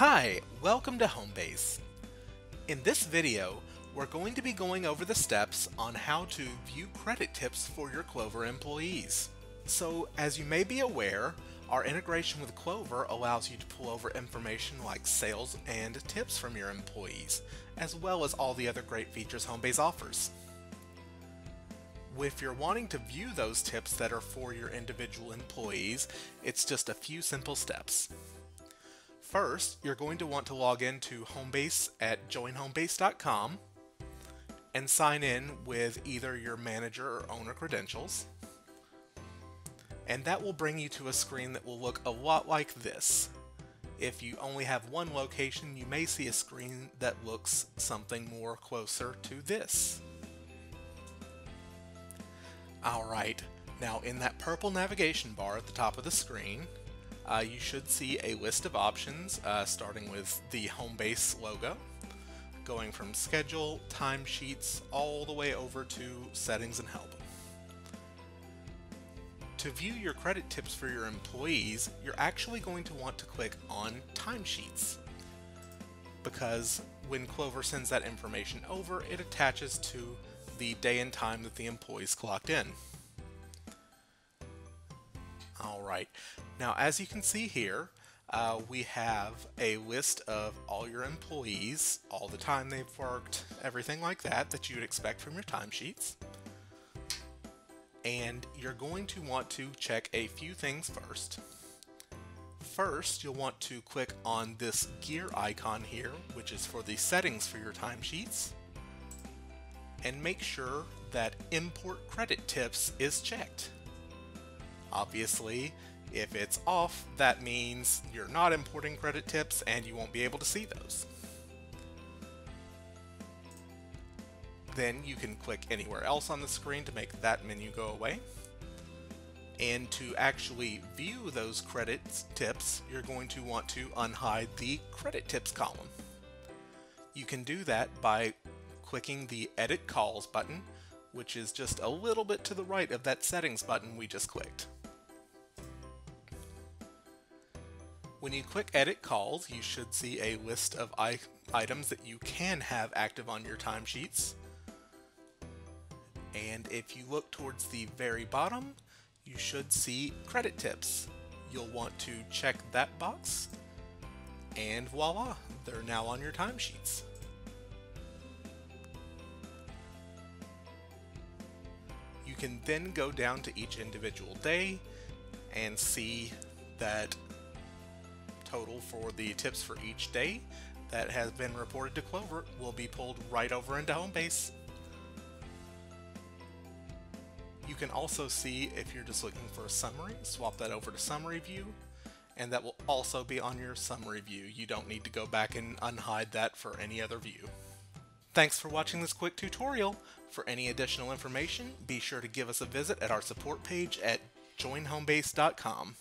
Hi, welcome to Homebase. In this video, we're going to be going over the steps on how to view credit tips for your Clover employees. So, as you may be aware, our integration with Clover allows you to pull over information like sales and tips from your employees, as well as all the other great features Homebase offers. If you're wanting to view those tips that are for your individual employees, it's just a few simple steps. First, you're going to want to log into Homebase at joinhomebase.com and sign in with either your manager or owner credentials. And that will bring you to a screen that will look a lot like this. If you only have one location, you may see a screen that looks something more closer to this. Alright, now in that purple navigation bar at the top of the screen, uh, you should see a list of options uh, starting with the Homebase logo, going from schedule, timesheets, all the way over to settings and help. To view your credit tips for your employees, you're actually going to want to click on timesheets because when Clover sends that information over, it attaches to the day and time that the employees clocked in. Alright, now as you can see here, uh, we have a list of all your employees, all the time they've worked, everything like that that you'd expect from your timesheets. And you're going to want to check a few things first. First, you'll want to click on this gear icon here, which is for the settings for your timesheets, and make sure that import credit tips is checked. Obviously, if it's off, that means you're not importing credit tips and you won't be able to see those. Then you can click anywhere else on the screen to make that menu go away. And to actually view those credit tips, you're going to want to unhide the credit tips column. You can do that by clicking the Edit Calls button, which is just a little bit to the right of that Settings button we just clicked. When you click Edit Calls, you should see a list of items that you can have active on your timesheets. And if you look towards the very bottom, you should see credit tips. You'll want to check that box, and voila, they're now on your timesheets. You can then go down to each individual day and see that total for the tips for each day that has been reported to Clover will be pulled right over into Homebase. You can also see if you're just looking for a summary, swap that over to summary view, and that will also be on your summary view. You don't need to go back and unhide that for any other view. Thanks for watching this quick tutorial. For any additional information, be sure to give us a visit at our support page at joinhomebase.com.